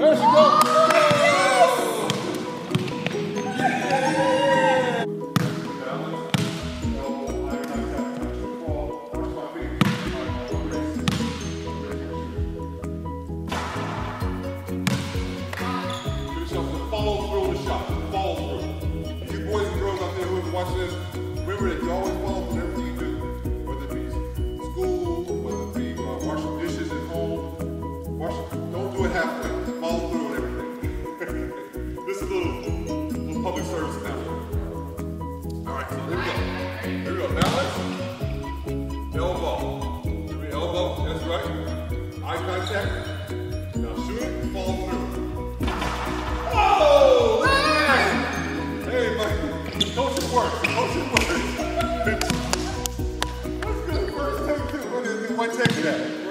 There she goes. Follow through the shot. Follow through. You boys and girls out there who are watching this, remember that you always public service announcement. All right, so here we go. Here we go. Balance, elbow. Every elbow, that's right. Eye contact. Now shoot, it. fall through. Oh! Man. Hey, buddy. Coach it works. Coach it works. that's good. First take, too. What is it? What take is that?